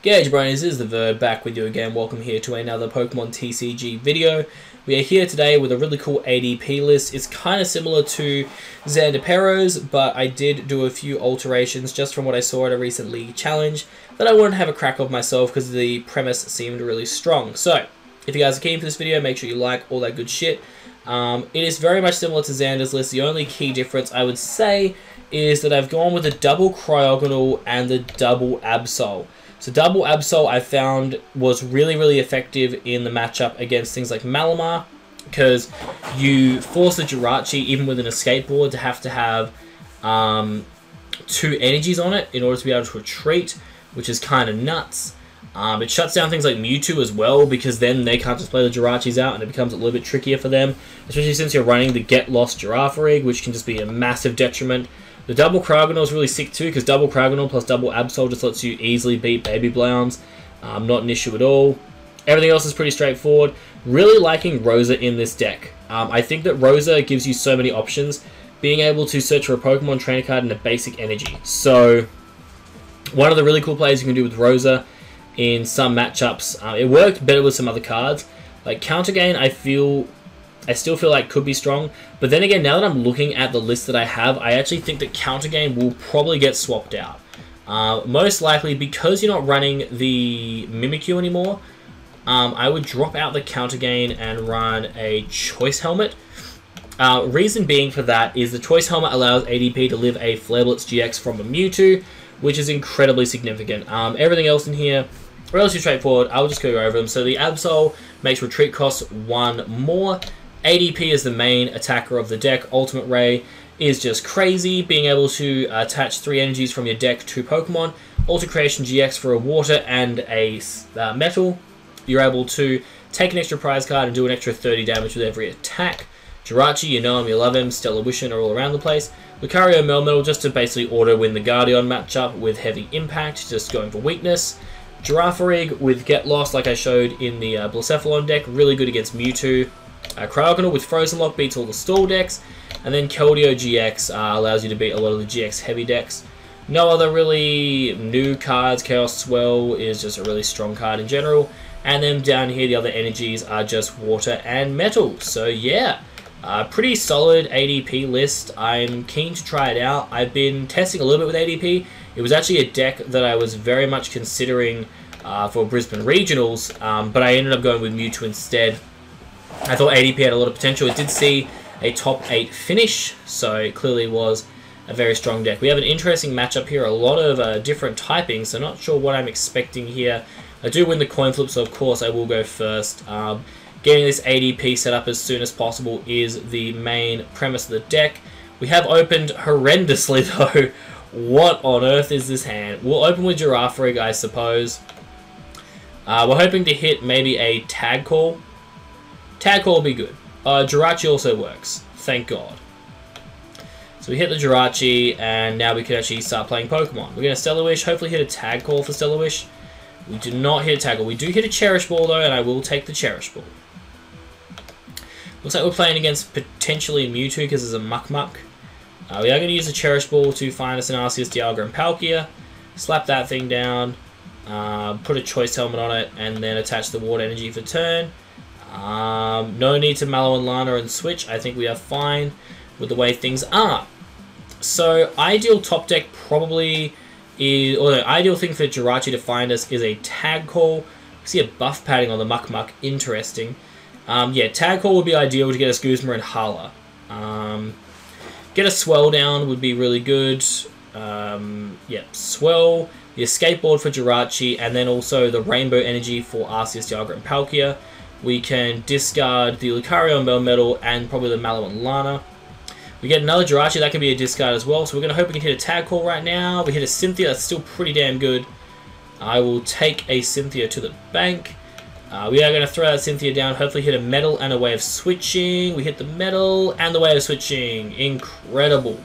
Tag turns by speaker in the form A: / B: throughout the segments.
A: Gage Bronies is the Verd back with you again. Welcome here to another Pokemon TCG video. We are here today with a really cool ADP list. It's kind of similar to Xander Pero's, but I did do a few alterations just from what I saw at a recent league challenge that I wanted to have a crack of myself because the premise seemed really strong. So, if you guys are keen for this video, make sure you like all that good shit. Um, it is very much similar to Xander's list. The only key difference I would say is that I've gone with a double Cryogonal and the double Absol. So double Absol I found was really, really effective in the matchup against things like Malamar because you force the Jirachi, even with an escape board, to have to have um, two energies on it in order to be able to retreat, which is kind of nuts. Um, it shuts down things like Mewtwo as well because then they can't just play the Jirachis out and it becomes a little bit trickier for them, especially since you're running the Get Lost Girafarig, which can just be a massive detriment the double Cryogonal is really sick too, because double Cryogonal plus double Absol just lets you easily beat Baby Blowns. Um, not an issue at all. Everything else is pretty straightforward. Really liking Rosa in this deck. Um, I think that Rosa gives you so many options. Being able to search for a Pokemon trainer card and a basic energy. So, one of the really cool plays you can do with Rosa in some matchups. Uh, it worked better with some other cards. Like Counter Gain, I feel I still feel like could be strong. But then again, now that I'm looking at the list that I have, I actually think that Counter Gain will probably get swapped out. Uh, most likely because you're not running the Mimikyu anymore, um, I would drop out the Counter Gain and run a Choice Helmet. Uh, reason being for that is the Choice Helmet allows ADP to live a Flare Blitz GX from a Mewtwo, which is incredibly significant. Um, everything else in here, relatively straightforward. I'll just go over them. So the Absol makes retreat costs one more. ADP is the main attacker of the deck. Ultimate Ray is just crazy, being able to attach three energies from your deck to Pokemon. Ultra Creation GX for a water and a uh, metal. You're able to take an extra prize card and do an extra 30 damage with every attack. Jirachi, you know him, you love him. Stellar Wishing are all around the place. Lucario Melmetal just to basically auto win the Guardian matchup with heavy impact, just going for weakness. Girafarig with Get Lost, like I showed in the uh, Blacephalon deck, really good against Mewtwo. Uh, Cryogonal with Frozen Lock beats all the stall decks, and then Keldeo GX uh, allows you to beat a lot of the GX heavy decks. No other really new cards. Chaos Swell is just a really strong card in general. And then down here, the other energies are just water and metal. So yeah, uh, pretty solid ADP list. I'm keen to try it out. I've been testing a little bit with ADP. It was actually a deck that I was very much considering uh, for Brisbane Regionals, um, but I ended up going with Mewtwo instead. I thought ADP had a lot of potential. It did see a top 8 finish, so it clearly was a very strong deck. We have an interesting matchup here, a lot of uh, different typings, so not sure what I'm expecting here. I do win the coin flip, so of course I will go first. Um, getting this ADP set up as soon as possible is the main premise of the deck. We have opened horrendously though. what on earth is this hand? We'll open with Girafarig, I suppose. Uh, we're hoping to hit maybe a tag call. Tag Call will be good. Uh, Jirachi also works. Thank God. So we hit the Jirachi, and now we can actually start playing Pokemon. We're going to Stellar Wish, hopefully hit a Tag Call for Stellar Wish. We do not hit a Tag Call. We do hit a Cherish Ball, though, and I will take the Cherish Ball. Looks like we're playing against potentially Mewtwo because there's a Muck Muck. Uh, we are going to use a Cherish Ball to find us an Arceus, Dialga, and Palkia. Slap that thing down. Uh, put a Choice Helmet on it, and then attach the Water Energy for turn. Um, no need to Mallow and Lana and switch. I think we are fine with the way things are. So, ideal top deck probably is, or the ideal thing for Jirachi to find us is a tag call. see a buff padding on the Muck Muck. Interesting. Um, yeah, tag call would be ideal to get us Guzma and Hala. Um, get a swell down would be really good. Um, yeah, swell, the escape board for Jirachi, and then also the rainbow energy for Arceus, Dialga, and Palkia. We can discard the Lucario Melmetal and probably the Mallow and Lana. We get another Jirachi, that could be a discard as well. So we're going to hope we can hit a tag call right now. We hit a Cynthia, that's still pretty damn good. I will take a Cynthia to the bank. Uh, we are going to throw that Cynthia down, hopefully hit a metal and a way of switching. We hit the metal and the way of switching. Incredible.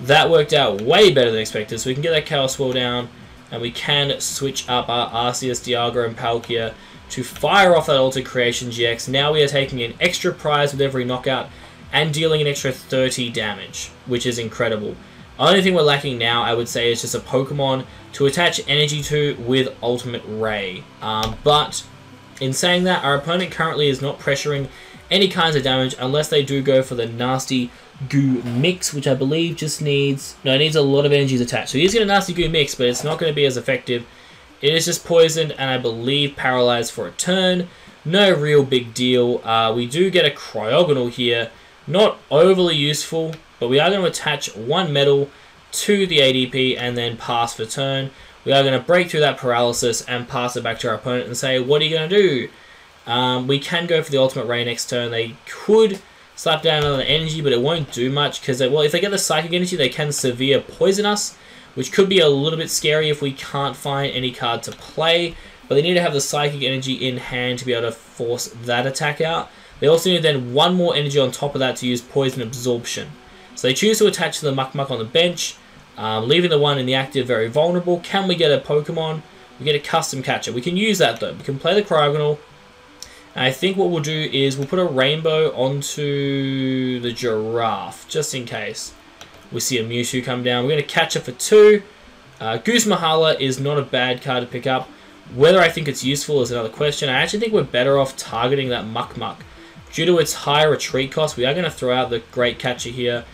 A: That worked out way better than expected. So we can get that Chaos Swell down and we can switch up our Arceus, Dialga, and Palkia to fire off that Ultra Creation GX. Now we are taking an extra prize with every knockout and dealing an extra 30 damage, which is incredible. Only thing we're lacking now, I would say, is just a Pokemon to attach energy to with Ultimate Ray. Um, but in saying that, our opponent currently is not pressuring any kinds of damage unless they do go for the nasty goo mix, which I believe just needs no, needs a lot of energies attached. So he's going a nasty goo mix, but it's not going to be as effective. It is just poisoned and I believe paralyzed for a turn. No real big deal. Uh, we do get a cryogonal here. Not overly useful, but we are going to attach one metal to the ADP and then pass for turn. We are going to break through that paralysis and pass it back to our opponent and say, what are you going to do? Um, we can go for the ultimate ray next turn. They could slap down another energy, but it won't do much because, well, if they get the psychic energy, they can severe poison us, which could be a little bit scary if we can't find any card to play. But they need to have the psychic energy in hand to be able to force that attack out. They also need then one more energy on top of that to use poison absorption. So they choose to attach to the Muck Muck on the bench, um, leaving the one in the active very vulnerable. Can we get a Pokemon? We get a custom catcher. We can use that though. We can play the Cryogonal. I think what we'll do is we'll put a rainbow onto the giraffe, just in case we see a Mewtwo come down. We're going to catch it for two. Uh, Mahala is not a bad card to pick up. Whether I think it's useful is another question. I actually think we're better off targeting that Muck Muck. Due to its high retreat cost, we are going to throw out the Great Catcher here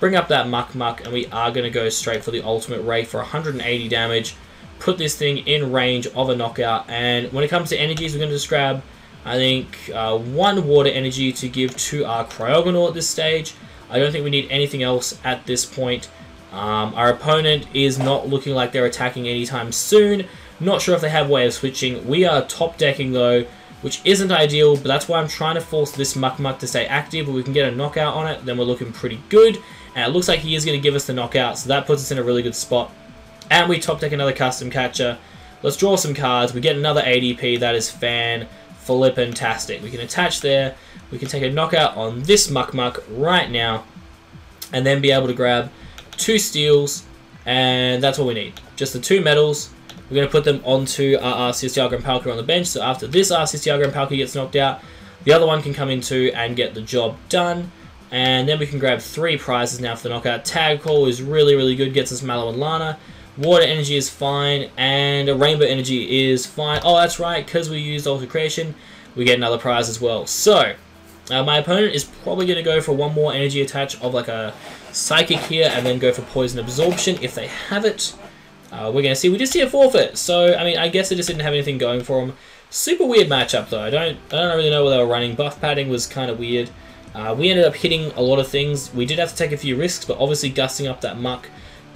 A: bring up that Muck Muck, and we are going to go straight for the Ultimate Ray for 180 damage. Put this thing in range of a knockout, and when it comes to energies, we're going to just grab, I think, uh, one Water Energy to give to our Cryogonal at this stage. I don't think we need anything else at this point. Um, our opponent is not looking like they're attacking anytime soon. Not sure if they have way of switching. We are top decking though, which isn't ideal, but that's why I'm trying to force this Muck Muck to stay active, but we can get a knockout on it, then we're looking pretty good. And it looks like he is going to give us the knockout, so that puts us in a really good spot. And we top deck another custom catcher. Let's draw some cards. We get another ADP. That is fan flippantastic. We can attach there. We can take a knockout on this Muck Muck right now. And then be able to grab two steels. And that's all we need. Just the two medals. We're going to put them onto our Arceus Dialga and on the bench. So after this Arceus Dialga and gets knocked out, the other one can come into and get the job done. And then we can grab three prizes now for the knockout. Tag Call is really, really good. Gets us Mallow and Lana. Water Energy is fine. And Rainbow Energy is fine. Oh, that's right. Because we used Alter Creation, we get another prize as well. So, uh, my opponent is probably going to go for one more energy attach of like a Psychic here. And then go for Poison Absorption if they have it. Uh, we're going to see. We just see a forfeit. So, I mean, I guess they just didn't have anything going for them. Super weird matchup, though. I don't, I don't really know what they were running. Buff padding was kind of weird. Uh, we ended up hitting a lot of things. We did have to take a few risks, but obviously gusting up that muck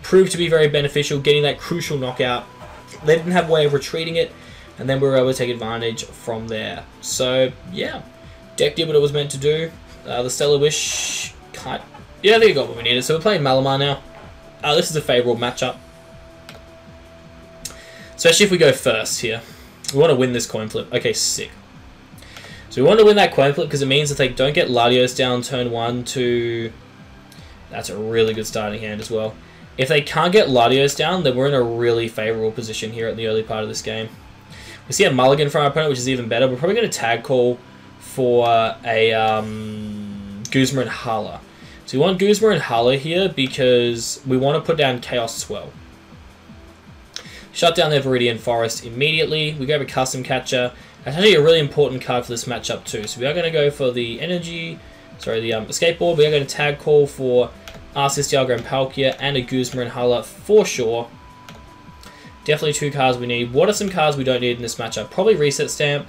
A: proved to be very beneficial, getting that crucial knockout. They didn't have a way of retreating it, and then we were able to take advantage from there. So, yeah, deck did what it was meant to do. Uh, the Stellar Wish, kind yeah, they got what we needed. So we're playing Malamar now. Uh, this is a favourable matchup. Especially if we go first here. We want to win this coin flip. Okay, sick. So we want to win that coin flip because it means that they don't get Latios down turn one to... That's a really good starting hand as well. If they can't get Latios down, then we're in a really favourable position here at the early part of this game. We see a mulligan from our opponent, which is even better. We're probably going to tag call for a um, Guzma and Hala. So we want Guzma and Hala here because we want to put down Chaos Swell. Shut down their Viridian Forest immediately. We grab a custom catcher. That's actually a really important card for this matchup too. So we are going to go for the energy, sorry, the um, skateboard. We are going to tag call for Arceus, Dialga, and Palkia, and a Guzma and Hala for sure. Definitely two cards we need. What are some cards we don't need in this matchup? Probably Reset Stamp.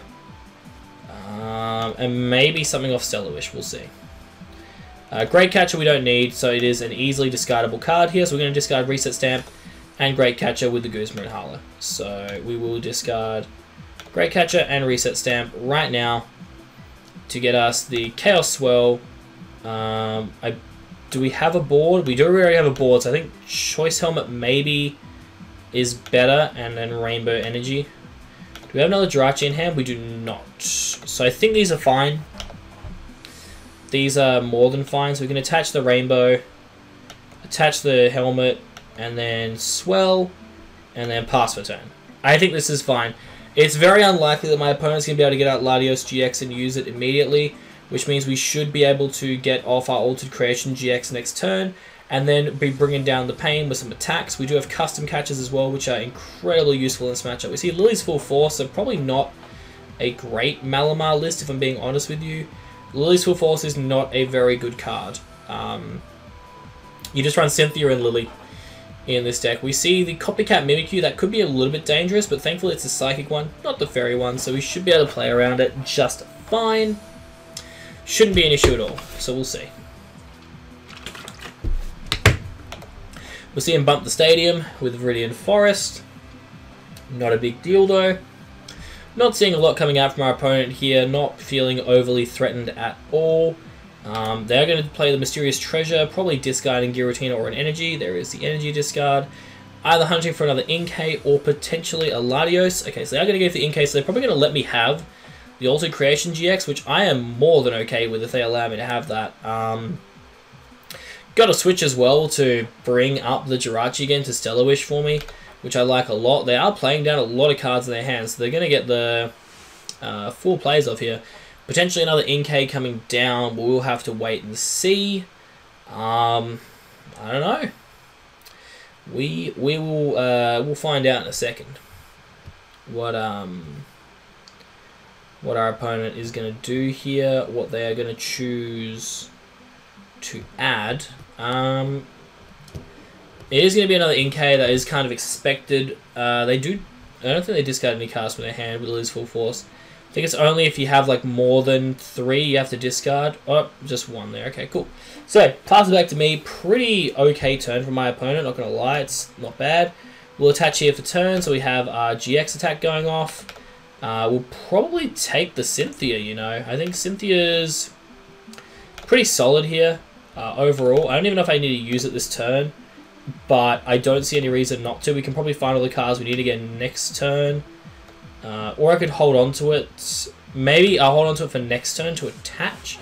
A: Um, and maybe something off Stellar Wish. We'll see. Uh, Great Catcher we don't need, so it is an easily discardable card here. So we're going to discard Reset Stamp and Great Catcher with the Guzma and Hala. So we will discard Great Catcher and Reset Stamp right now to get us the Chaos Swell. Um, I, do we have a board? We do already have a board, so I think Choice Helmet maybe is better, and then Rainbow Energy. We have another Jirachi in hand? We do not. So I think these are fine. These are more than fine, so we can attach the Rainbow, attach the Helmet, and then Swell, and then pass for turn. I think this is fine. It's very unlikely that my opponent's going to be able to get out Latios GX and use it immediately, which means we should be able to get off our Altered Creation GX next turn, and then be bringing down the pain with some attacks. We do have custom catches as well, which are incredibly useful in this matchup. We see Lillie's full force, so probably not a great Malamar list, if I'm being honest with you. Lillie's full force is not a very good card. Um, you just run Cynthia and Lillie in this deck. We see the Copycat Mimikyu, that could be a little bit dangerous, but thankfully it's a Psychic one, not the Fairy one, so we should be able to play around it just fine. Shouldn't be an issue at all, so we'll see. We'll see him bump the stadium with Viridian Forest. Not a big deal though. Not seeing a lot coming out from our opponent here, not feeling overly threatened at all. Um, they're going to play the Mysterious Treasure, probably discarding Giratina or an Energy. There is the Energy discard. Either hunting for another Inkay or potentially a Latios. Okay, so they're going to go for the Inkay, so they're probably going to let me have the Altered Creation GX, which I am more than okay with if they allow me to have that. Um, got a switch as well to bring up the Jirachi again to Stellar Wish for me, which I like a lot. They are playing down a lot of cards in their hands, so they're going to get the uh, full plays off here. Potentially another Inkay coming down, but we'll have to wait and see. Um, I don't know. We we will uh, we'll find out in a second what um what our opponent is going to do here, what they are going to choose to add. Um, it is going to be another Inkay that is kind of expected. Uh, they do. I don't think they discard any cards from their hand with lose full force. I think it's only if you have like more than three you have to discard. Oh, just one there. Okay, cool. So, pass it back to me. Pretty okay turn from my opponent, not going to lie. It's not bad. We'll attach here for turn, so we have our GX attack going off. Uh, we'll probably take the Cynthia, you know. I think Cynthia's pretty solid here uh, overall. I don't even know if I need to use it this turn, but I don't see any reason not to. We can probably find all the cards we need again next turn. Uh, or I could hold on to it. Maybe I'll hold on to it for next turn to attach.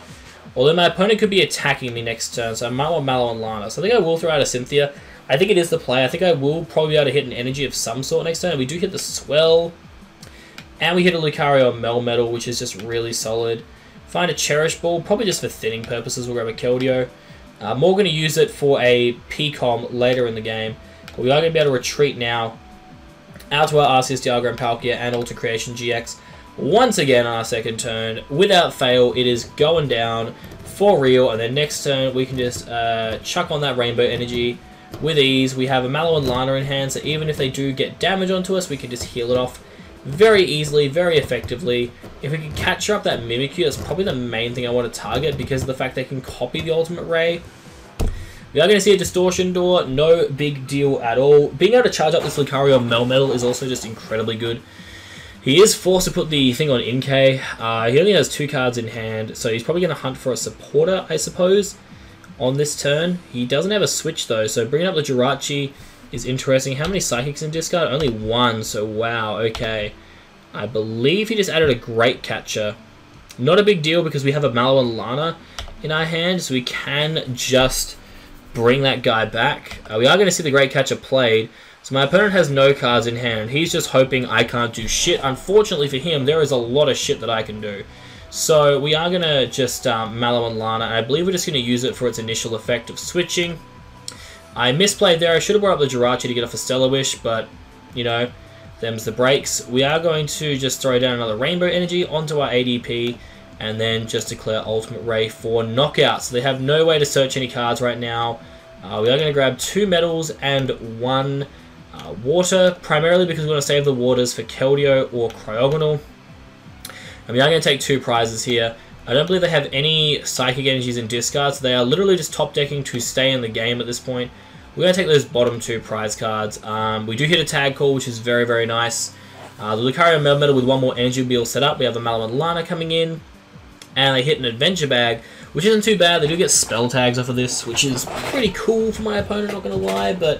A: Although my opponent could be attacking me next turn, so I might want Mallow and Lana. So I think I will throw out a Cynthia. I think it is the play. I think I will probably be able to hit an energy of some sort next turn. We do hit the Swell. And we hit a Lucario Melmetal, which is just really solid. Find a Cherish Ball, probably just for thinning purposes. We'll grab a Keldeo. Uh, more going to use it for a PCOM later in the game. But we are going to be able to retreat now out to our Arceus Dialga Palkia and Alter Creation GX once again on our second turn. Without fail, it is going down for real. And then next turn, we can just uh, chuck on that Rainbow Energy with ease. We have a Mallow and Lana in hand, so even if they do get damage onto us, we can just heal it off very easily, very effectively. If we can capture up that Mimikyu, that's probably the main thing I want to target because of the fact they can copy the Ultimate Ray. We are going to see a Distortion Door, no big deal at all. Being able to charge up this Lucario Melmetal is also just incredibly good. He is forced to put the thing on Inkay. Uh, he only has two cards in hand, so he's probably going to hunt for a supporter, I suppose, on this turn. He doesn't have a switch, though, so bringing up the Jirachi is interesting. How many Psychics in discard? Only one, so wow, okay. I believe he just added a Great Catcher. Not a big deal because we have a Mallow and Lana in our hand, so we can just bring that guy back. Uh, we are going to see the Great Catcher played, so my opponent has no cards in hand. He's just hoping I can't do shit. Unfortunately for him, there is a lot of shit that I can do. So we are going to just um, Mallow and Lana, and I believe we're just going to use it for its initial effect of switching. I misplayed there. I should have brought up the Jirachi to get off a Stellar Wish, but, you know, them's the breaks. We are going to just throw down another Rainbow Energy onto our ADP, and then just declare Ultimate Ray for knockout. So they have no way to search any cards right now. Uh, we are going to grab two metals and one uh, water, primarily because we want to save the waters for Keldeo or Cryogonal. And we are going to take two prizes here. I don't believe they have any Psychic Energies in discards. So they are literally just top decking to stay in the game at this point. We're going to take those bottom two prize cards. Um, we do hit a tag call, which is very, very nice. Uh, the Lucario Melmetal with one more energy will be all set up. We have the and Lana coming in. And they hit an Adventure Bag, which isn't too bad. They do get spell tags off of this, which is pretty cool for my opponent, not going to lie. But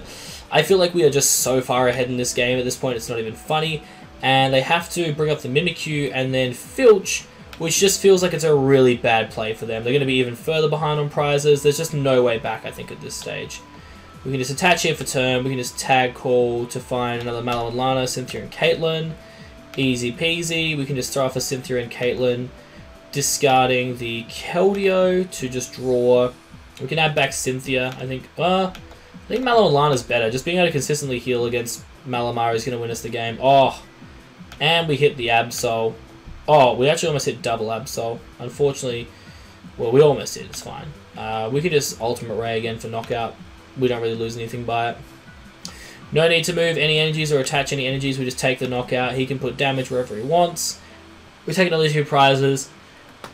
A: I feel like we are just so far ahead in this game at this point, it's not even funny. And they have to bring up the Mimikyu and then Filch, which just feels like it's a really bad play for them. They're going to be even further behind on prizes. There's just no way back, I think, at this stage. We can just attach here for turn. We can just tag call to find another Mallow and Lana, Cynthia and Caitlin. Easy peasy. We can just throw off a Cynthia and Caitlin, discarding the Keldeo to just draw We can add back Cynthia. I think. Uh, I think Mallow and Lana's better. Just being able to consistently heal against Malamar is going to win us the game. Oh, and we hit the Absol. Oh, we actually almost hit double Absol. Unfortunately, well, we almost did. It's fine. Uh, we could just Ultimate Ray again for knockout. We don't really lose anything by it. No need to move any energies or attach any energies. We just take the knockout. He can put damage wherever he wants. We take another two prizes.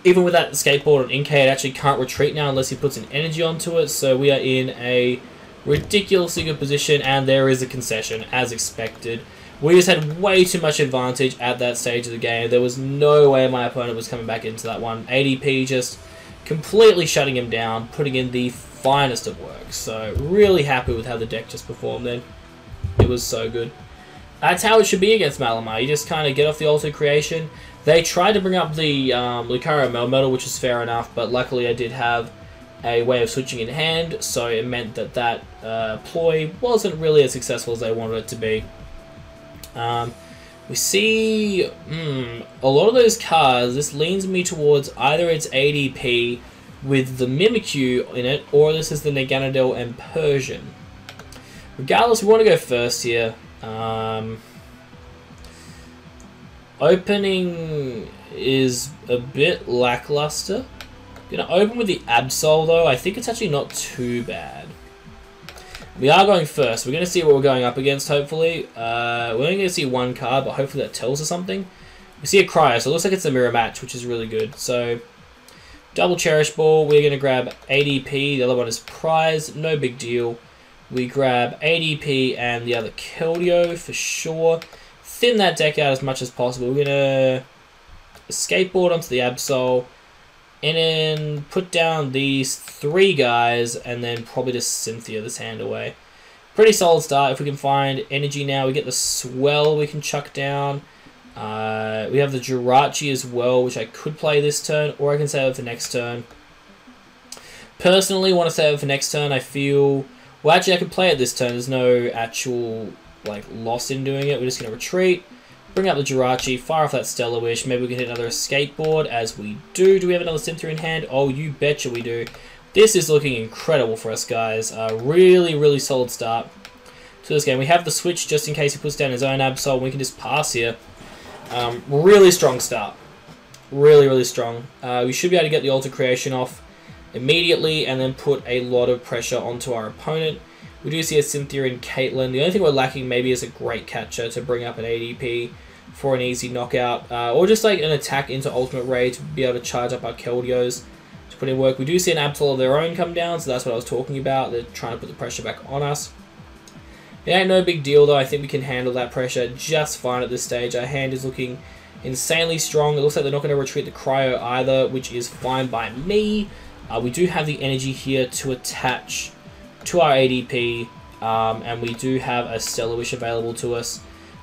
A: Even with that skateboard on Inkay, it actually can't retreat now unless he puts an energy onto it. So we are in a ridiculously good position, and there is a concession, as expected. We just had way too much advantage at that stage of the game. There was no way my opponent was coming back into that one. ADP just completely shutting him down, putting in the finest of work. So really happy with how the deck just performed then. It was so good. That's how it should be against Malamar. You just kind of get off the Alter Creation. They tried to bring up the um, Lucario Melmetal, which is fair enough, but luckily I did have a way of switching in hand, so it meant that that uh, ploy wasn't really as successful as they wanted it to be. Um, we see hmm, a lot of those cards. This leans me towards either it's ADP with the Mimikyu in it, or this is the Naganadel and Persian. Regardless, we want to go first here. Um, opening is a bit lackluster. Gonna open with the Absol though. I think it's actually not too bad. We are going first. We're going to see what we're going up against, hopefully. Uh, we're only going to see one card, but hopefully that tells us something. We see a Cryo, so it looks like it's a mirror match, which is really good. So, double Cherish Ball. We're going to grab ADP. The other one is Prize. No big deal. We grab ADP and the other Keldeo for sure. Thin that deck out as much as possible. We're going to skateboard onto the Absol. And then put down these three guys, and then probably just Cynthia this hand away. Pretty solid start. If we can find energy now, we get the Swell we can chuck down. Uh, we have the Jirachi as well, which I could play this turn, or I can save it for next turn. Personally, want to save it for next turn. I feel... Well, actually, I can play it this turn. There's no actual like loss in doing it. We're just going to retreat. Bring up the Jirachi, fire off that Stellar Wish. Maybe we can hit another skateboard as we do. Do we have another Cynthia in hand? Oh, you betcha we do. This is looking incredible for us, guys. Uh, really, really solid start to this game. We have the switch just in case he puts down his own Absol. We can just pass here. Um, really strong start. Really, really strong. Uh, we should be able to get the Alter Creation off immediately and then put a lot of pressure onto our opponent. We do see a Cynthia and Caitlin. The only thing we're lacking maybe is a great catcher to bring up an ADP for an easy knockout. Uh, or just like an attack into Ultimate Ray to be able to charge up our Keldeos to put in work. We do see an Absol of their own come down, so that's what I was talking about. They're trying to put the pressure back on us. It ain't no big deal though. I think we can handle that pressure just fine at this stage. Our hand is looking insanely strong. It looks like they're not going to retreat the Cryo either, which is fine by me. Uh, we do have the energy here to attach to our ADP, um, and we do have a Stellar Wish available to us,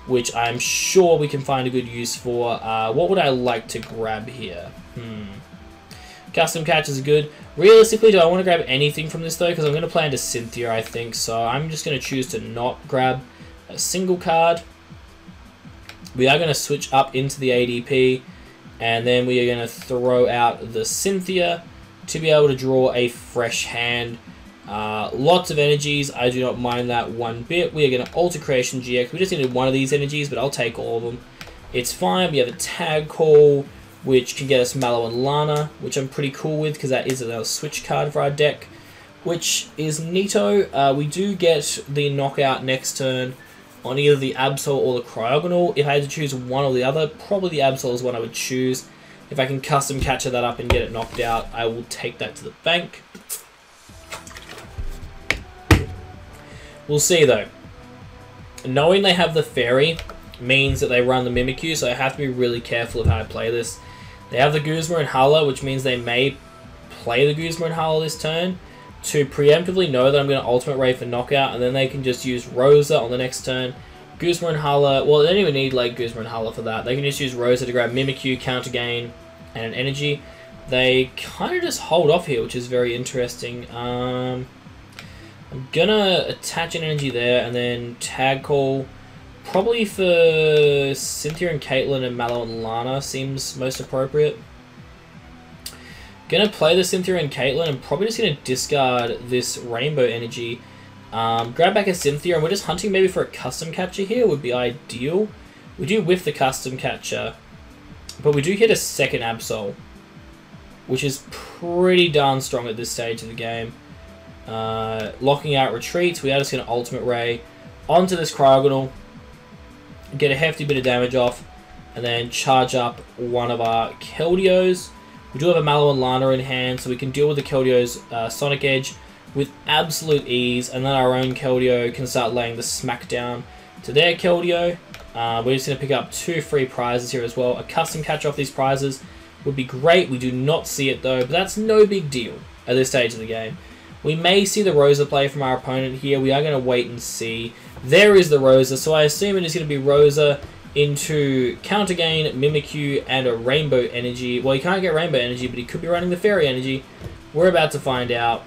A: which I'm sure we can find a good use for. Uh, what would I like to grab here? Hmm. Custom catch is good. Realistically, do I want to grab anything from this though? Because I'm going to play into Cynthia, I think. So I'm just going to choose to not grab a single card. We are going to switch up into the ADP. And then we are going to throw out the Cynthia to be able to draw a fresh hand. Uh, lots of energies. I do not mind that one bit. We are going to Alter Creation GX. We just needed one of these energies, but I'll take all of them. It's fine. We have a Tag Call, which can get us Mallow and Lana, which I'm pretty cool with because that is another switch card for our deck, which is neato. Uh, we do get the knockout next turn on either the Absol or the Cryogonal. If I had to choose one or the other, probably the Absol is one I would choose. If I can custom catcher that up and get it knocked out, I will take that to the bank. We'll see, though. Knowing they have the Fairy means that they run the Mimikyu, so I have to be really careful of how I play this. They have the Guzma and Hala, which means they may play the Guzma and Hala this turn to preemptively know that I'm going to Ultimate Ray for knockout, and then they can just use Rosa on the next turn. Guzma and Hala, well, they don't even need like Guzma and Hala for that. They can just use Rosa to grab Mimikyu, counter gain, and an energy. They kind of just hold off here, which is very interesting. Um, I'm gonna attach an energy there and then tag call probably for Cynthia and Caitlin and Mallow and Lana seems most appropriate. Gonna play the Cynthia and Caitlin. I'm probably just gonna discard this Rainbow Energy. Um, grab back a Cynthia, and we're just hunting maybe for a custom catcher here would be ideal. We do whiff the custom catcher, but we do hit a second Absol, which is pretty darn strong at this stage of the game. Uh, locking out retreats, we are just going to Ultimate Ray onto this Cryogonal, get a hefty bit of damage off, and then charge up one of our Keldeos. We do have a Mallow and Lana in hand, so we can deal with the Keldeo's uh, Sonic Edge with absolute ease, and then our own Keldeo can start laying the smackdown to their Keldeo. Uh, we're just going to pick up two free prizes here as well. A custom catch off these prizes would be great. We do not see it though, but that's no big deal at this stage of the game. We may see the Rosa play from our opponent here. We are going to wait and see. There is the Rosa, so I assume it is going to be Rosa into Counter Gain, Mimikyu, and a Rainbow Energy. Well, he can't get Rainbow Energy, but he could be running the Fairy Energy. We're about to find out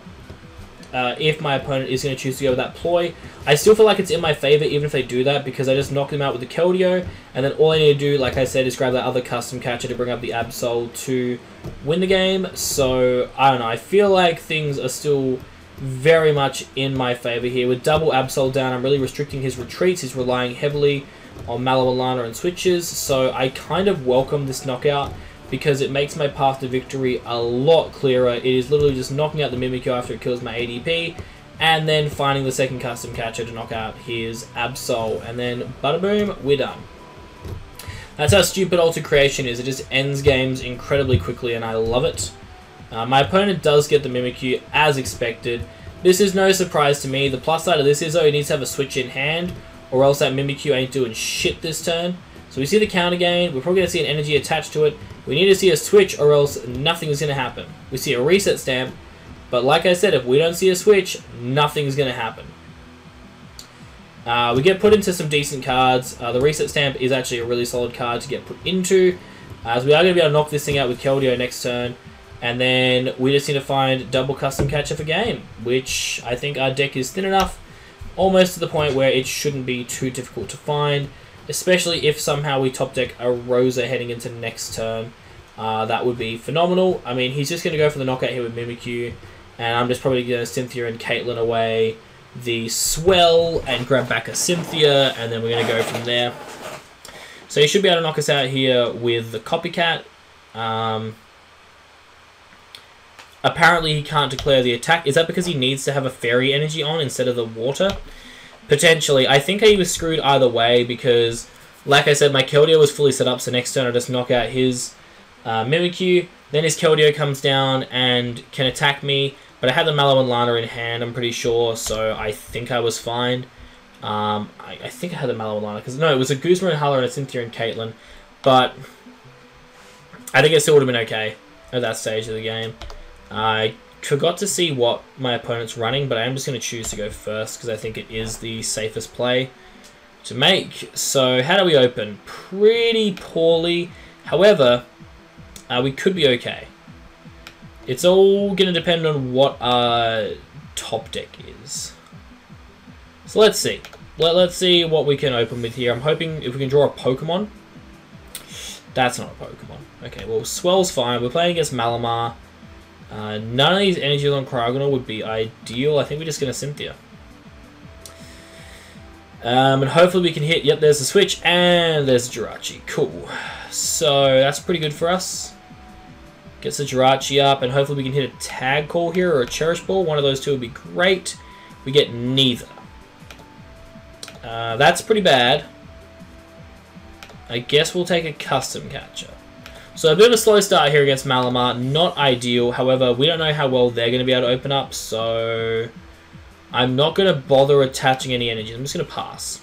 A: uh, if my opponent is going to choose to go with that ploy. I still feel like it's in my favor even if they do that because I just knock them out with the Keldeo and then all I need to do, like I said, is grab that other custom catcher to bring up the Absol to win the game. So, I don't know, I feel like things are still very much in my favor here. With double Absol down, I'm really restricting his retreats. He's relying heavily on Mallow and switches, so I kind of welcome this knockout because it makes my path to victory a lot clearer. It is literally just knocking out the Mimikyu after it kills my ADP, and then finding the second custom catcher to knock out his Absol, and then bada boom, we're done. That's how stupid Alter Creation is. It just ends games incredibly quickly, and I love it. Uh, my opponent does get the Mimikyu as expected. This is no surprise to me. The plus side of this is, though, he needs to have a switch in hand, or else that Mimikyu ain't doing shit this turn. So we see the counter gain. We're probably going to see an energy attached to it. We need to see a switch or else nothing is going to happen. We see a reset stamp, but like I said, if we don't see a switch, nothing's going to happen. Uh, we get put into some decent cards. Uh, the reset stamp is actually a really solid card to get put into, as we are going to be able to knock this thing out with Keldeo next turn. And then we just need to find double custom catcher for game, which I think our deck is thin enough, almost to the point where it shouldn't be too difficult to find especially if somehow we top deck a Rosa heading into next turn. Uh, that would be phenomenal. I mean, he's just going to go for the knockout here with Mimikyu, and I'm just probably going to Cynthia and Caitlin away the Swell and grab back a Cynthia, and then we're going to go from there. So he should be able to knock us out here with the Copycat. Um, apparently he can't declare the attack. Is that because he needs to have a Fairy Energy on instead of the Water? Potentially. I think he was screwed either way because, like I said, my Keldeo was fully set up, so next turn I just knock out his uh, Mimikyu. Then his Keldeo comes down and can attack me, but I had the Mallow and Lana in hand, I'm pretty sure, so I think I was fine. Um, I, I, think I had the Mallow and Lana, because no, it was a Guzma and Hala and a Cynthia and Caitlin, but I think it still would have been okay at that stage of the game. I forgot to see what my opponent's running, but I am just going to choose to go first because I think it is the safest play to make. So how do we open? Pretty poorly. However, uh, we could be okay. It's all going to depend on what our top deck is. So let's see. Let, let's see what we can open with here. I'm hoping if we can draw a Pokemon. That's not a Pokemon. Okay, well, Swell's fine. We're playing against Malamar. Uh, none of these energies on Cryogonal would be ideal. I think we're just going to Cynthia. Um, and hopefully we can hit, yep, there's the switch, and there's Jirachi. Cool. So that's pretty good for us. Gets the Jirachi up, and hopefully we can hit a tag call here or a cherish ball. One of those two would be great. We get neither. Uh, that's pretty bad. I guess we'll take a custom catcher. So a bit of a slow start here against Malamar. Not ideal. However, we don't know how well they're going to be able to open up. So I'm not going to bother attaching any energy. I'm just going to pass.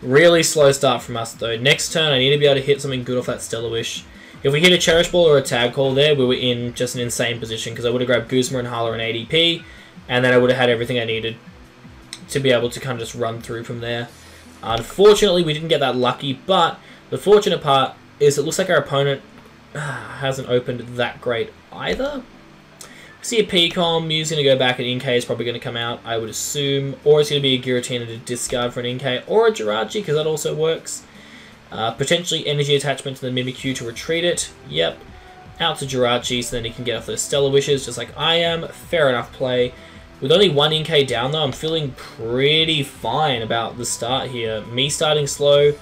A: Really slow start from us, though. Next turn, I need to be able to hit something good off that Stellar Wish. If we hit a Cherish Ball or a Tag Call there, we were in just an insane position because I would have grabbed Guzma and Hala and ADP, and then I would have had everything I needed to be able to kind of just run through from there. Unfortunately, we didn't get that lucky, but the fortunate part is it looks like our opponent uh, hasn't opened that great either. See a PCOM, Mew's going to go back and Inkay is probably going to come out, I would assume. Or it's going to be a Giratina to discard for an Inkay, or a Jirachi, because that also works. Uh, potentially energy attachment to the Mimikyu to retreat it. Yep. out to Jirachi so then he can get off those Stellar Wishes just like I am. Fair enough play. With only one Inkay down though, I'm feeling pretty fine about the start here. Me starting slow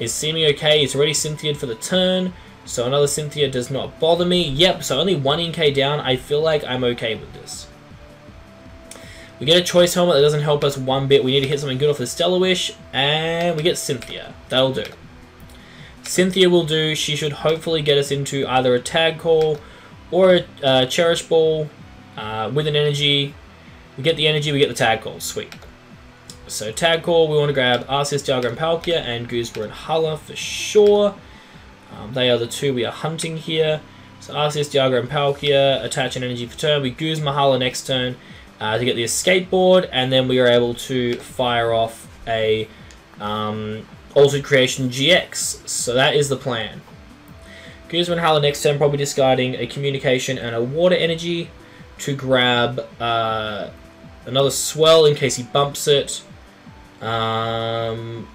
A: is seeming okay. It's already Cynthia for the turn, so another Cynthia does not bother me. Yep, so only one Inkay down. I feel like I'm okay with this. We get a choice helmet that doesn't help us one bit. We need to hit something good off the Stellar Wish, and we get Cynthia. That'll do. Cynthia will do. She should hopefully get us into either a tag call or a uh, cherish ball uh, with an energy. We get the energy, we get the tag call. Sweet. So tag call, we want to grab Arceus, Dialga, and Palkia, and Guzma and Hala for sure. Um, they are the two we are hunting here. So Arceus, Dialga, and Palkia attach an energy for turn. We Guzma Mahala next turn uh, to get the escape board, and then we are able to fire off a um, Altered Creation GX. So that is the plan. Guzma and Hala next turn, probably discarding a Communication and a Water Energy to grab uh, another Swell in case he bumps it. Um,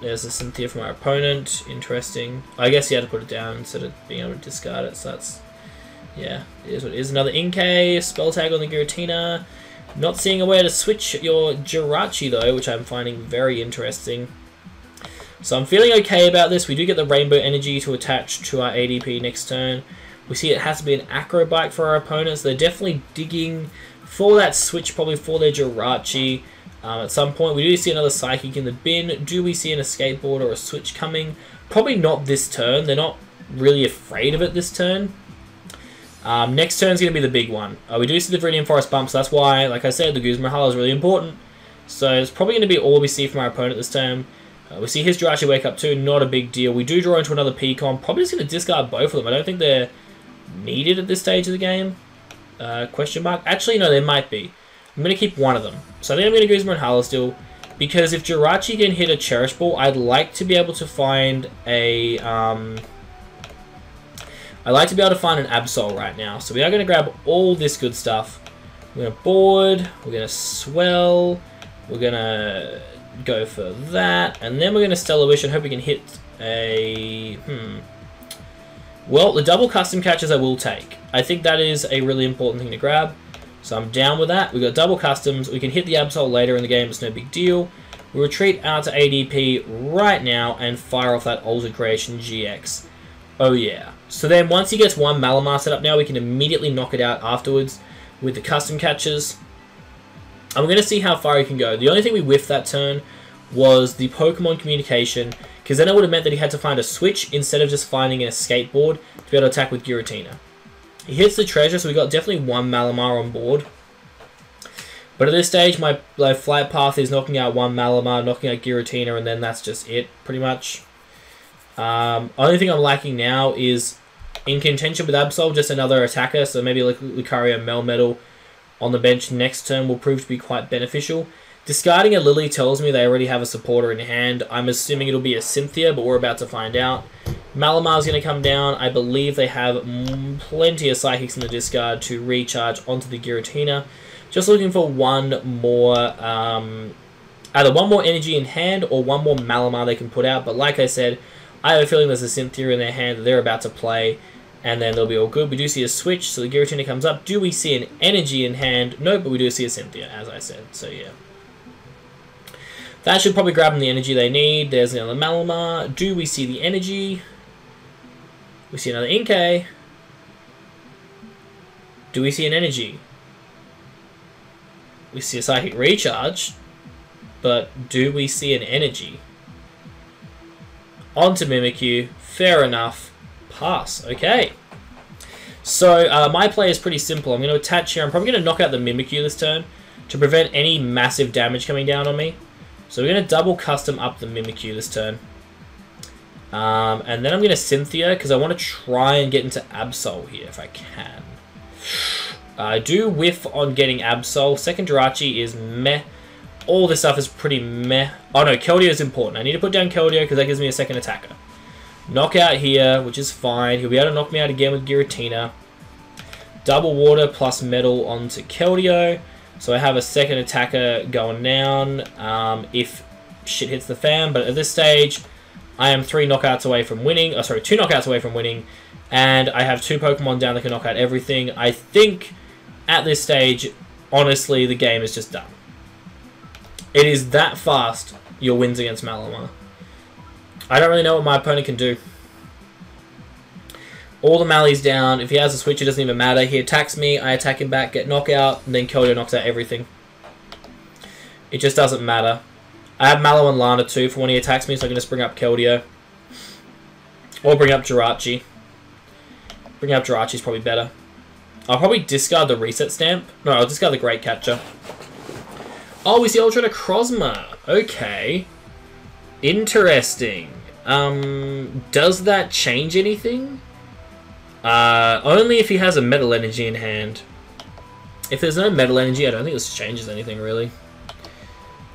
A: there's a Cynthia from our opponent. Interesting. I guess he had to put it down instead of being able to discard it, so that's... Yeah, it is what it is. Another Inkay, Spell Tag on the Giratina. Not seeing a way to switch your Jirachi, though, which I'm finding very interesting. So I'm feeling okay about this. We do get the Rainbow Energy to attach to our ADP next turn. We see it has to be an Acrobike for our opponents. They're definitely digging for that switch, probably for their Jirachi. Um, at some point, we do see another Psychic in the bin. Do we see an Escape or a Switch coming? Probably not this turn. They're not really afraid of it this turn. Um, next turn is going to be the big one. Uh, we do see the Viridian Forest bump, so that's why, like I said, the Guzma Hala is really important. So it's probably going to be all we see from our opponent this turn. Uh, we see his Jirachi wake up too, not a big deal. We do draw into another Peacon. Probably just going to discard both of them. I don't think they're needed at this stage of the game. Uh, question mark. Actually, no, they might be. I'm going to keep one of them. So I think I'm going to Guzma and Hala still. Because if Jirachi can hit a Cherish Ball, I'd like to be able to find a... Um, I'd like to be able to find an Absol right now. So we are going to grab all this good stuff. We're going to board. We're going to swell. We're going to go for that. And then we're going to Stellar Wish and hope we can hit a... Hmm. Well, the double custom catches I will take. I think that is a really important thing to grab. So I'm down with that. We've got double customs. We can hit the Absol later in the game. It's no big deal. We retreat out to ADP right now and fire off that Altered Creation GX. Oh yeah. So then once he gets one Malamar set up now, we can immediately knock it out afterwards with the custom catches. I'm going to see how far he can go. The only thing we whiffed that turn was the Pokemon communication, because then it would have meant that he had to find a switch instead of just finding a skateboard to be able to attack with Giratina. He hits the treasure, so we got definitely one Malamar on board. But at this stage, my like, flight path is knocking out one Malamar, knocking out Giratina, and then that's just it, pretty much. Um, only thing I'm lacking now is in contention with Absol, just another attacker, so maybe like Lucario Melmetal on the bench next turn will prove to be quite beneficial. Discarding a Lillie tells me they already have a supporter in hand. I'm assuming it'll be a Cynthia, but we're about to find out. Malamar's going to come down. I believe they have plenty of Psychics in the discard to recharge onto the Giratina. Just looking for one more, um, either one more energy in hand or one more Malamar they can put out. But like I said, I have a feeling there's a Cynthia in their hand that they're about to play. And then they'll be all good. We do see a switch, so the Giratina comes up. Do we see an energy in hand? No, but we do see a Cynthia, as I said. So yeah. That should probably grab them the energy they need. There's another Malamar. Do we see the energy? We see another Inkay. Do we see an energy? We see a Psychic Recharge. But do we see an energy? On to Mimikyu. Fair enough. Pass. Okay. So, uh, my play is pretty simple. I'm going to attach here. I'm probably going to knock out the Mimikyu this turn to prevent any massive damage coming down on me. So we're going to double custom up the Mimikyu this turn. Um, and then I'm going to Cynthia because I want to try and get into Absol here if I can. Uh, I do whiff on getting Absol. Second Jirachi is meh. All this stuff is pretty meh. Oh no, Keldeo is important. I need to put down Keldeo because that gives me a second attacker. Knockout here, which is fine. He'll be able to knock me out again with Giratina. Double water plus metal onto Keldeo. So I have a second attacker going down um, if shit hits the fan. But at this stage, I am three knockouts away from winning. Oh, sorry, two knockouts away from winning. and I have two Pokemon down that can knock out everything. I think at this stage, honestly, the game is just done. It is that fast, your wins against Malamar. I don't really know what my opponent can do. All the Mally's down. If he has a switch, it doesn't even matter. He attacks me, I attack him back, get knockout, and then Keldeo knocks out everything. It just doesn't matter. I have Mallow and Lana too for when he attacks me, so I can just bring up Keldeo. Or bring up Jirachi. Bring up Jirachi's probably better. I'll probably discard the reset stamp. No, I'll discard the Great Catcher. Oh, we see Ultra Necrozma. Okay. Interesting. Um, does that change anything? Uh, only if he has a Metal Energy in hand. If there's no Metal Energy, I don't think this changes anything, really.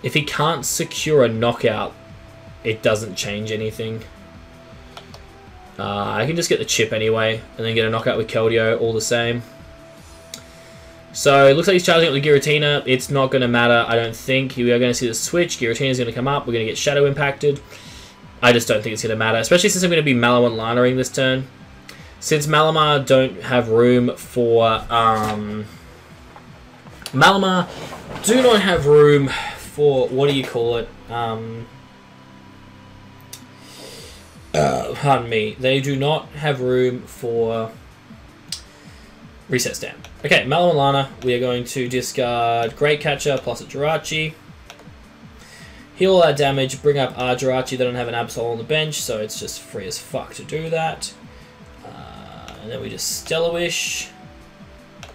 A: If he can't secure a knockout, it doesn't change anything. Uh, I can just get the chip anyway, and then get a knockout with Keldeo, all the same. So, it looks like he's charging up the Giratina. It's not going to matter, I don't think. We are going to see the switch. Giratina's going to come up. We're going to get Shadow impacted. I just don't think it's going to matter, especially since I'm going to be Mallow and Lanering this turn. Since Malamar don't have room for... Um, Malamar do not have room for... What do you call it? Um, uh, pardon me. They do not have room for reset stamp. Okay, and Lana, we are going to discard Great Catcher plus a Jirachi. Heal all our damage, bring up our Jirachi. They don't have an Absol on the bench, so it's just free as fuck to do that. Uh, and then we just Stellar Wish.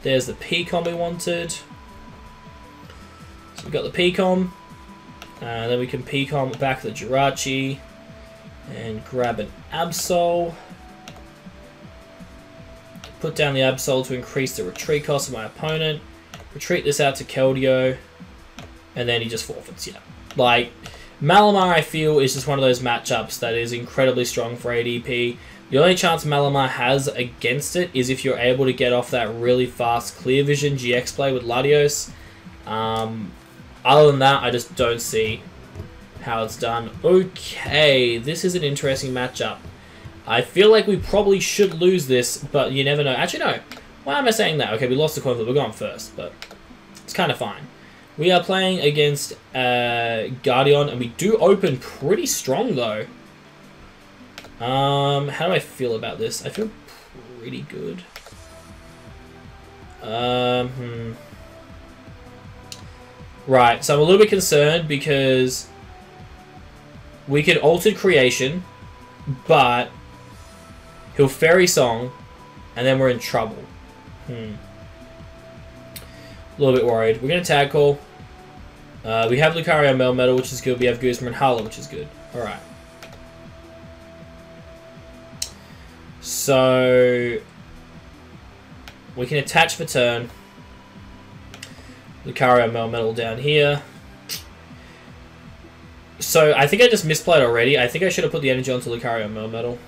A: There's the Pecom we wanted. So we've got the Pecom. Uh, then we can Pecom back the Jirachi. And grab an Absol. Put down the Absol to increase the retreat cost of my opponent. Retreat this out to Keldeo. And then he just forfeits, yeah. Like, Malamar, I feel, is just one of those matchups that is incredibly strong for ADP. The only chance Malamar has against it is if you're able to get off that really fast Clear Vision GX play with Latios. Um, other than that, I just don't see how it's done. Okay, this is an interesting matchup. I feel like we probably should lose this, but you never know. Actually, no. Why am I saying that? Okay, we lost the coin flip. We're going first, but it's kind of fine. We are playing against uh, Guardian, and we do open pretty strong, though. Um, how do I feel about this? I feel pretty good. Um, hmm. Right, so I'm a little bit concerned because we could Altered Creation, but he'll Fairy Song, and then we're in trouble. Hmm. A little bit worried. We're going to Tag Call. Uh, we have Lucario Melmetal, which is good. We have Guzma and Hala, which is good. Alright. So... We can attach for turn. Lucario Melmetal down here. So, I think I just misplayed already. I think I should have put the energy onto Lucario Melmetal.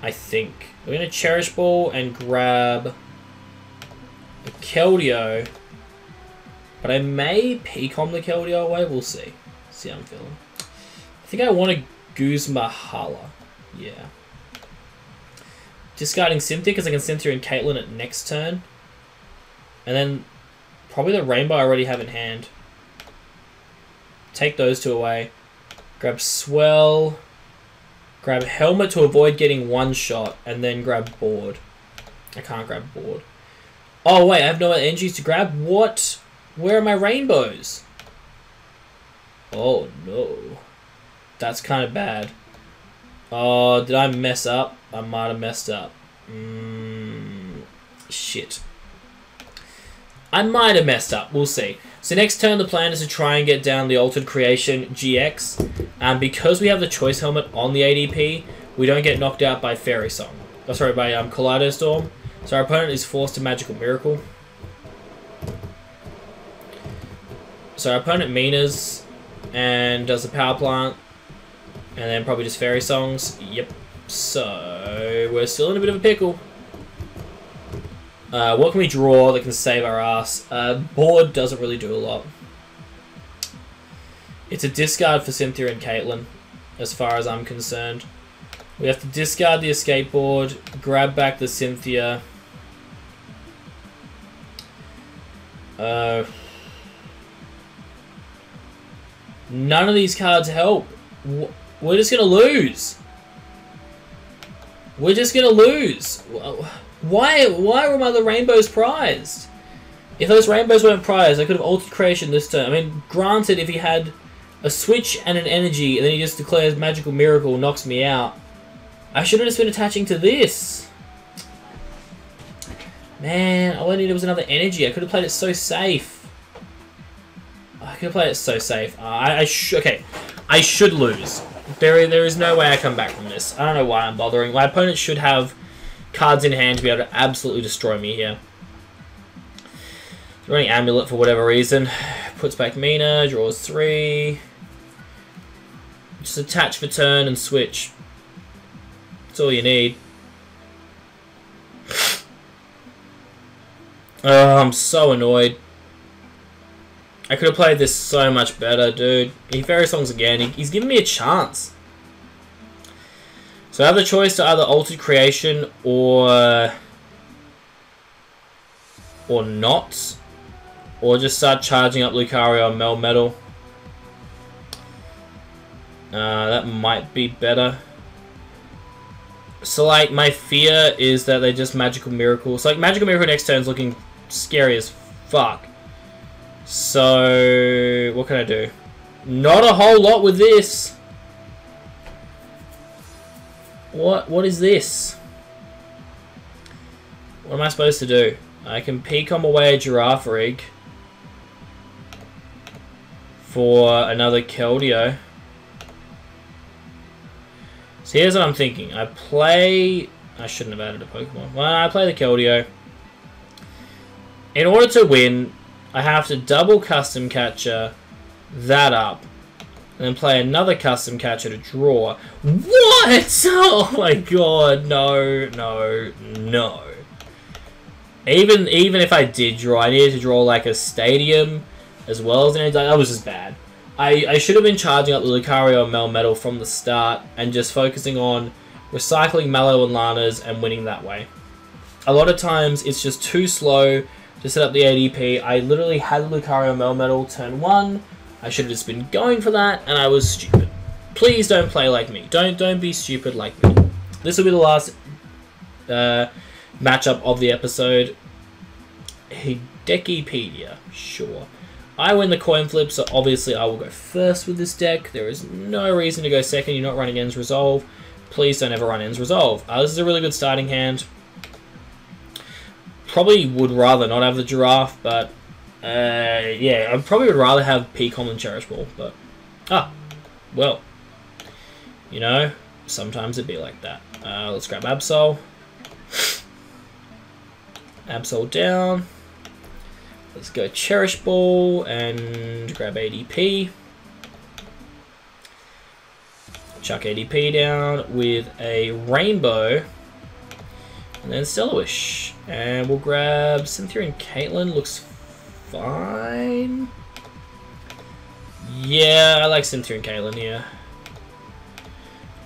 A: I think. We're going to Cherish Ball and grab the Keldeo. But I may Pecom the Keldeo away. We'll see. See how I'm feeling. I think I want to Guzma Hala. Yeah. Discarding Cynthia because I can Cynthia and Caitlin at next turn. And then probably the Rainbow I already have in hand. Take those two away. Grab Swell. Grab Helmet to avoid getting one shot. And then grab Board. I can't grab Board. Oh, wait. I have no energies to grab. What? Where are my rainbows? Oh, no. That's kind of bad. Oh, did I mess up? I might have messed up. Mm, shit. I might have messed up. We'll see. So next turn, the plan is to try and get down the Altered Creation GX. And because we have the Choice Helmet on the ADP, we don't get knocked out by Fairy Song. Oh, sorry, by um, Kaleido Storm. So our opponent is forced to Magical Miracle. So our opponent Minas and does the Power Plant. And then probably just Fairy Songs. Yep. So we're still in a bit of a pickle. Uh, what can we draw that can save our ass? Uh, board doesn't really do a lot. It's a discard for Cynthia and Caitlin, as far as I'm concerned. We have to discard the escape board, grab back the Cynthia. Uh, none of these cards help. We're just gonna lose. We're just gonna lose. Why? Why were my other rainbows prized? If those rainbows weren't prized, I could have altered creation this turn. I mean, granted, if he had a switch and an energy, and then he just declares magical miracle, knocks me out. I should have just been attaching to this. Man, all I needed was another energy. I could have played it so safe. I could play it so safe. Uh, I, I sh okay, I should lose. There, there is no way I come back from this. I don't know why I'm bothering. My opponent should have cards in hand to be able to absolutely destroy me here. Running Amulet for whatever reason. Puts back Mina, draws three. Just attach for turn and switch. That's all you need. Oh, I'm so annoyed. I could have played this so much better, dude. He fairy songs again. He, he's giving me a chance. So I have the choice to either altered creation or or not. Or just start charging up Lucario and Melmetal. Uh, that might be better. So, like, my fear is that they just Magical Miracle. So, like, Magical Miracle next turn is looking scary as fuck. So, what can I do? Not a whole lot with this. What? What is this? What am I supposed to do? I can Peacom away a Girafarig for another Keldeo. So here's what I'm thinking. I play... I shouldn't have added a Pokemon. Well, I play the Keldeo. In order to win, I have to double Custom Catcher that up. And then play another Custom Catcher to draw. What? Oh my god. No, no, no. Even even if I did draw, I needed to draw like a Stadium as well as an That was just bad. I, I should have been charging up the Lucario and Melmetal from the start and just focusing on recycling Mallow and Lanas and winning that way. A lot of times it's just too slow to set up the ADP. I literally had Lucario Melmetal turn 1. I should have just been going for that and I was stupid. Please don't play like me. Don't don't be stupid like me. This will be the last uh, matchup of the episode. Hidekipedia, sure. I win the coin flip, so obviously I will go first with this deck. There is no reason to go second. You're not running Ends Resolve. Please don't ever run Ends Resolve. Uh, this is a really good starting hand. Probably would rather not have the Giraffe, but uh, yeah, I probably would rather have Peacom than Cherish Ball, but ah, well, you know, sometimes it'd be like that. Uh, let's grab Absol. Absol down. Let's go Cherish Ball and grab ADP. Chuck ADP down with a Rainbow. And then Stellar Wish. And we'll grab Cynthia and Caitlin. Looks fine. Yeah, I like Cynthia and Caitlin, here.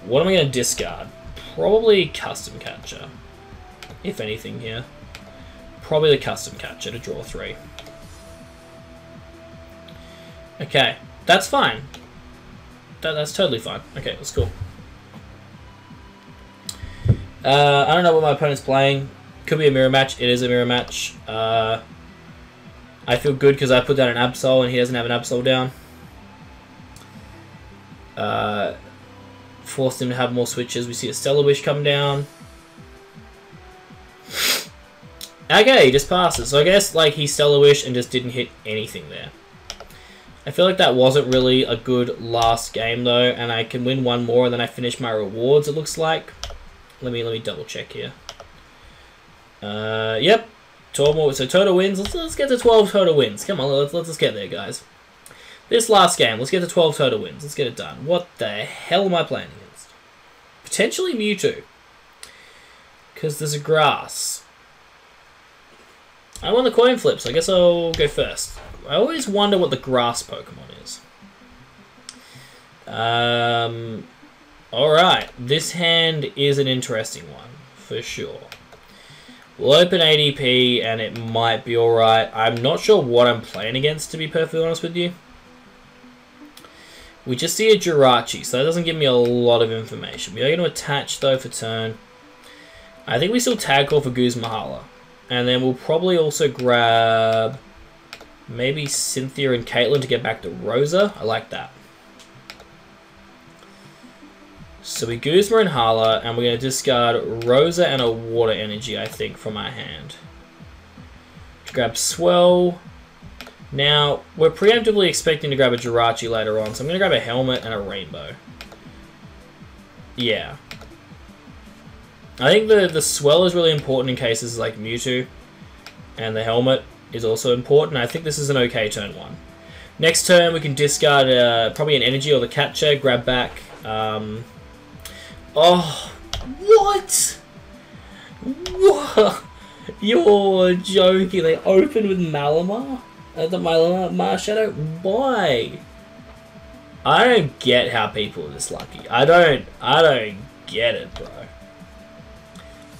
A: What am I going to discard? Probably Custom Catcher. If anything here. Probably the Custom Catcher to draw three. Okay, that's fine. That, that's totally fine. Okay, that's cool. Uh, I don't know what my opponent's playing. Could be a mirror match. It is a mirror match. Uh, I feel good because I put down an Absol and he doesn't have an Absol down. Uh, forced him to have more switches. We see a Stellar Wish come down. Okay, he just passes. So I guess like he Stellar Wish and just didn't hit anything there. I feel like that wasn't really a good last game though, and I can win one more and then I finish my rewards, it looks like. Let me let me double check here. Uh, yep, 12 more. So total wins. Let's let's get to 12 total wins. Come on, let's let's get there, guys. This last game, let's get to 12 total wins. Let's get it done. What the hell am I playing against? Potentially Mewtwo. Because there's a grass. I won the coin flips. I guess I'll go first. I always wonder what the grass Pokemon is. Um, Alright, this hand is an interesting one, for sure. We'll open ADP, and it might be alright. I'm not sure what I'm playing against, to be perfectly honest with you. We just see a Jirachi, so that doesn't give me a lot of information. We are going to attach, though, for turn. I think we still tag call for Guzma Hala. And then we'll probably also grab maybe Cynthia and Caitlin to get back to Rosa. I like that. So we Guzma and Hala, and we're going to discard Rosa and a Water Energy, I think, from our hand. Grab Swell. Now, we're preemptively expecting to grab a Jirachi later on, so I'm going to grab a Helmet and a Rainbow. Yeah. I think the, the Swell is really important in cases like Mewtwo, and the Helmet is also important. I think this is an okay turn one. Next turn, we can discard uh, probably an Energy or the Catcher, grab back... Um, Oh, what? What? You're joking. They opened with Malamar? At the Malamar Marshadow? Why? I don't get how people are this lucky. I don't, I don't get it, bro.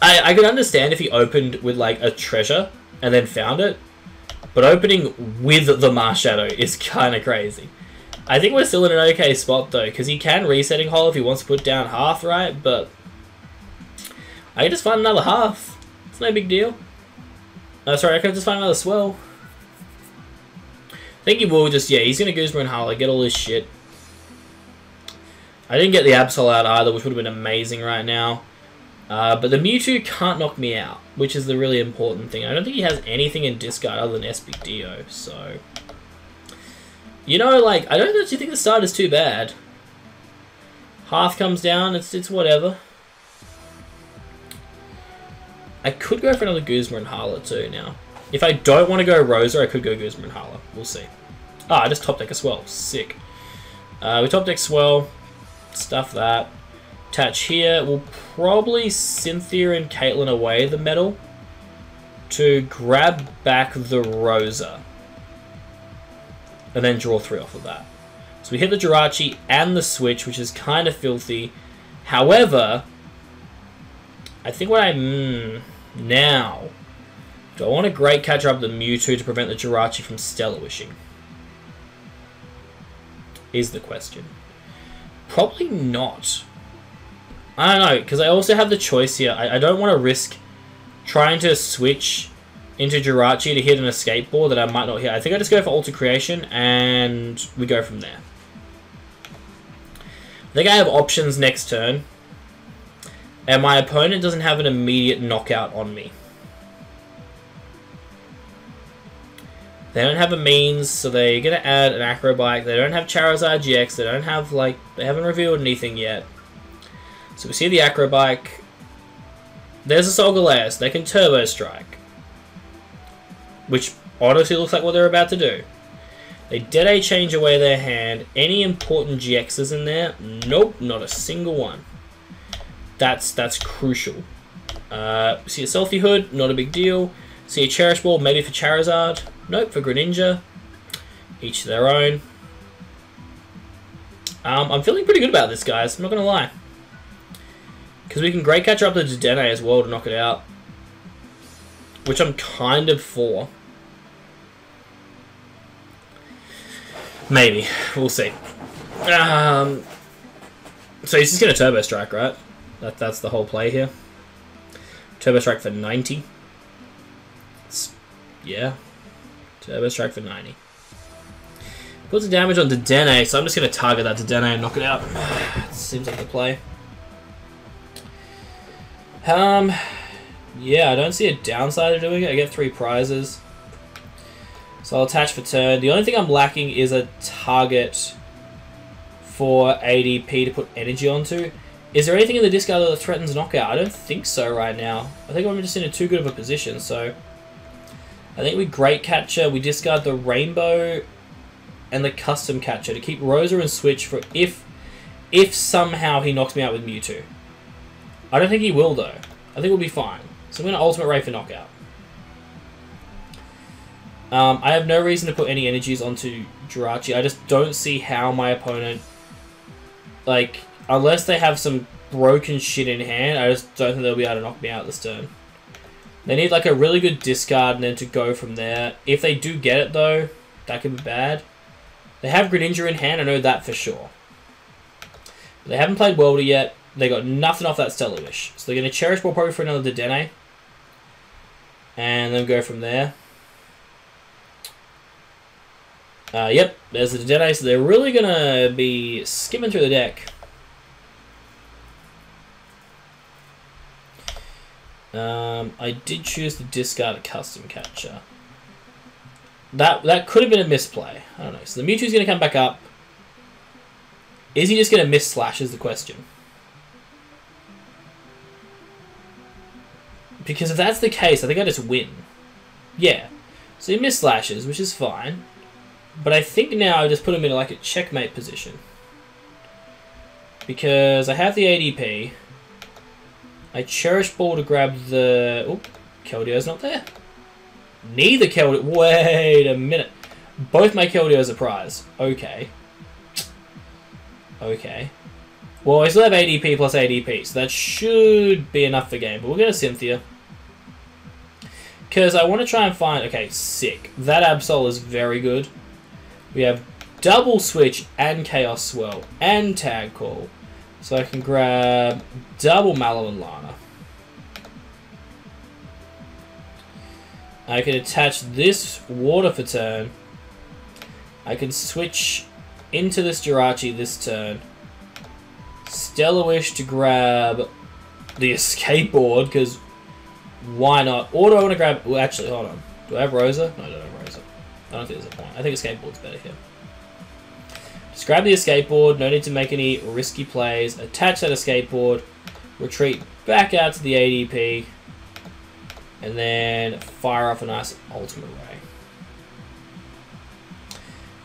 A: I, I could understand if he opened with, like, a treasure and then found it, but opening with the Marshadow is kind of crazy. I think we're still in an okay spot though, because he can resetting hole if he wants to put down half, right? But I can just find another half. It's no big deal. Oh, sorry, I can just find another swell. I think he will just, yeah, he's going to Guzma and Hala, get all this shit. I didn't get the Absol out either, which would have been amazing right now. Uh, but the Mewtwo can't knock me out, which is the really important thing. I don't think he has anything in discard other than SBDO, so... You know, like, I don't actually think the start is too bad. Half comes down, it's, it's whatever. I could go for another Guzma and Hala too now. If I don't want to go Rosa, I could go Guzma and Hala. We'll see. Ah, I just top deck a Swell. Sick. Uh, we top deck Swell. Stuff that. Attach here. We'll probably Cynthia and Caitlin away the metal to grab back the Rosa and then draw three off of that. So we hit the Jirachi and the Switch, which is kind of filthy. However, I think what I... Mm, now, do I want a Great Catcher up the Mewtwo to prevent the Jirachi from Stellar Wishing? Is the question. Probably not. I don't know, because I also have the choice here. I, I don't want to risk trying to switch into Jirachi to hit an escape ball that I might not hit. I think I just go for Alter Creation and we go from there. I think I have options next turn. And my opponent doesn't have an immediate knockout on me. They don't have a means, so they're going to add an Acrobike. They don't have Charizard GX. They don't have, like, they haven't revealed anything yet. So we see the Acrobike. There's a Solgaleo. They can Turbo Strike which honestly looks like what they're about to do. They Dedechange away their hand. Any important GXs in there? Nope, not a single one. That's that's crucial. Uh, see a Selfie Hood? Not a big deal. See a Cherish Ball? Maybe for Charizard? Nope, for Greninja. Each their own. Um, I'm feeling pretty good about this, guys. I'm not going to lie. Because we can Great Catcher up the Dedenne as well to knock it out. Which I'm kind of for. Maybe. We'll see. Um, so he's just going to Turbo Strike, right? That, that's the whole play here. Turbo Strike for 90. It's, yeah. Turbo Strike for 90. Puts the damage on Dedenne, so I'm just going to target that Dedenne and knock it out. Seems like the play. Um, yeah, I don't see a downside of doing it. I get three prizes. So I'll attach for turn. The only thing I'm lacking is a target for ADP to put energy onto. Is there anything in the discard that threatens knockout? I don't think so right now. I think I'm just in a too good of a position, so... I think we Great Catcher, we discard the Rainbow and the Custom Catcher to keep Rosa and Switch for if if somehow he knocks me out with Mewtwo. I don't think he will, though. I think we'll be fine. So I'm going to Ultimate Ray for Knockout. Um, I have no reason to put any energies onto Jirachi. I just don't see how my opponent... Like, unless they have some broken shit in hand, I just don't think they'll be able to knock me out this turn. They need like a really good discard and then to go from there. If they do get it though, that could be bad. They have Greninja in hand, I know that for sure. They haven't played Welder yet. They got nothing off that Stellar Wish. So they're going to Cherish Ball probably for another Dedenne. And then go from there. Uh, yep, there's the Dedenne, so they're really to be skimming through the deck. Um, I did choose to discard a custom catcher. That that could have been a misplay. I don't know. So the Mewtwo's to come back up. Is he just to miss Slash is the question. Because if that's the case, I think I just win. Yeah. So he miss Slashes, which is fine. But I think now I just put him in like a checkmate position. Because I have the ADP. I cherish ball to grab the... Oh, Keldeo's not there. Neither Keldeo... Wait a minute. Both my Keldeos are prize. Okay. Okay. Well, I still have ADP plus ADP, so that should be enough for game. But we'll get a Cynthia. Because I want to try and find... Okay, sick. That Absol is very good. We have double switch and Chaos Swirl and Tag Call. So I can grab double Mallow and Lana. I can attach this water for turn. I can switch into this Jirachi this turn. Stellar Wish to grab the escape board, because why not? Or do I want to grab... Well, actually, hold on. Do I have Rosa? No, I don't have Rosa. I don't think there's a point. I think a skateboard's better here. Just grab the escape board. No need to make any risky plays. Attach that escape board. Retreat back out to the ADP. And then fire off a nice ultimate ray.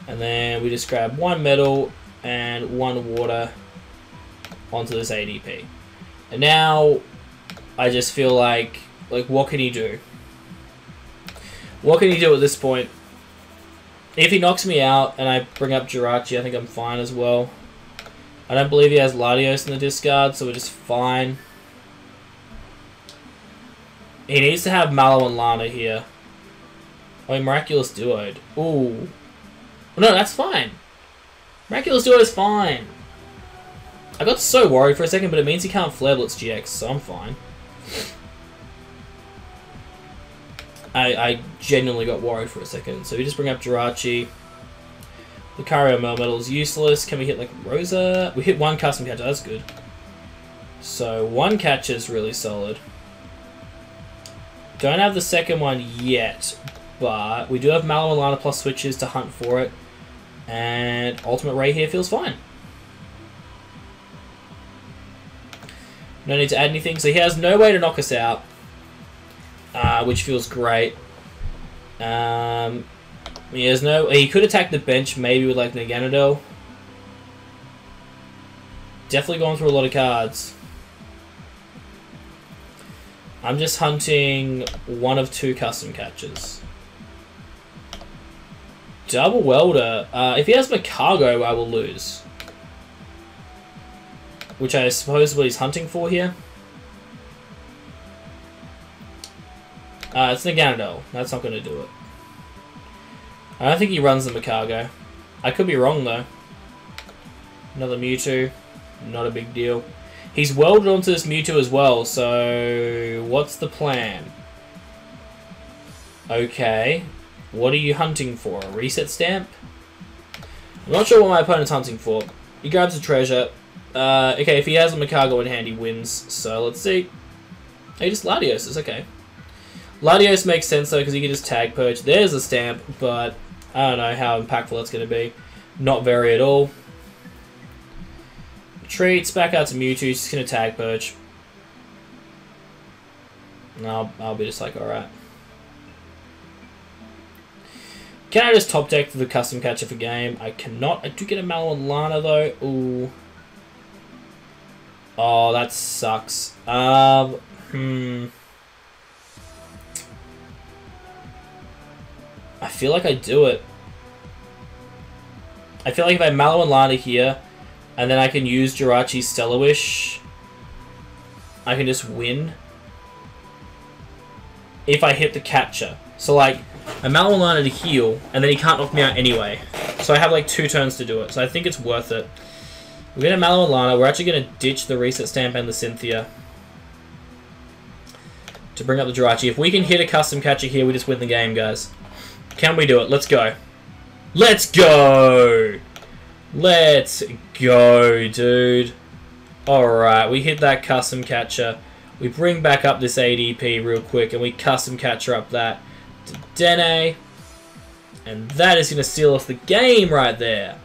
A: And then we just grab one metal and one water onto this ADP. And now I just feel like, like what can he do? What can he do at this point? If he knocks me out and I bring up Jirachi, I think I'm fine as well. I don't believe he has Latios in the discard, so we're just fine. He needs to have Mallow and Lana here. Oh, Miraculous Duoed. Ooh. No, that's fine. Miraculous Duo is fine. I got so worried for a second, but it means he can't Flare Blitz GX, so I'm fine. I, I genuinely got worried for a second. So we just bring up Jirachi. Lucario Melmetal is useless. Can we hit like Rosa? We hit one custom catcher, that's good. So one catcher is really solid. Don't have the second one yet, but we do have Mallow and Lana plus switches to hunt for it. And Ultimate Ray here feels fine. No need to add anything. So he has no way to knock us out, uh, which feels great. Um, he has no. He could attack the bench maybe with like Naganadel. Definitely going through a lot of cards. I'm just hunting one of two custom catches. Double welder. Uh, if he has Magcargo, I will lose. Which I suppose what he's hunting for here. Uh, it's Naganadel. That's not going to do it. I don't think he runs the Magcargo. I could be wrong, though. Another Mewtwo. Not a big deal. He's welded onto this Mewtwo as well, so... What's the plan? Okay. What are you hunting for? A reset stamp? I'm not sure what my opponent's hunting for. He grabs a treasure. Uh, okay, if he has a Magcargo in hand, he wins. So, let's see. Hey, just Latios is okay. Latios makes sense, though, because he can just tag perch. There's a stamp, but I don't know how impactful that's going to be. Not very at all. Treats, back out to Mewtwo, just going to tag perch. And I'll, I'll be just like, alright. Can I just top deck the custom catcher for game? I cannot. I do get a Mallow and Lana though. Ooh. Oh, that sucks. Um, hmm. I feel like I do it. I feel like if I Mallow and Lana here, and then I can use Jirachi Stellar Wish, I can just win if I hit the catcher. So like, I Mallow and Lana to heal, and then he can't knock me out anyway. So I have like two turns to do it, so I think it's worth it. We're going to Mallow and Lana. we're actually going to ditch the Reset Stamp and the Cynthia to bring up the Jirachi. If we can hit a custom catcher here, we just win the game, guys. Can we do it? Let's go. Let's go! Let's go, dude. Alright, we hit that custom catcher. We bring back up this ADP real quick, and we custom catcher up that to Dene. And that is going to steal us the game right there.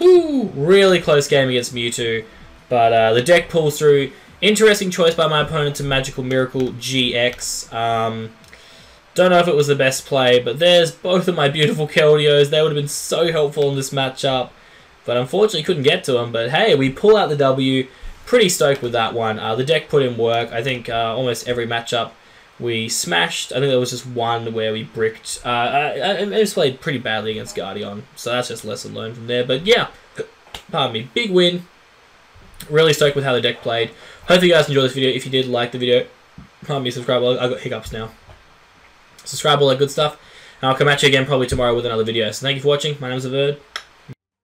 A: Whoo! Really close game against Mewtwo. But uh, the deck pulls through. Interesting choice by my opponent to Magical Miracle GX. Um, don't know if it was the best play, but there's both of my beautiful Keldeos. They would have been so helpful in this matchup. But unfortunately couldn't get to them. But hey, we pull out the W. Pretty stoked with that one. Uh, the deck put in work. I think uh, almost every matchup we smashed. I think there was just one where we bricked. Uh, I, I just played pretty badly against Guardian. So that's just lesson learned from there. But yeah, pardon me. Big win. Really stoked with how the deck played. Hope you guys enjoyed this video. If you did, like the video. Pardon me, subscribe. i got hiccups now. Subscribe, all that good stuff. And I'll come at you again probably tomorrow with another video. So thank you for watching. My name is Averd.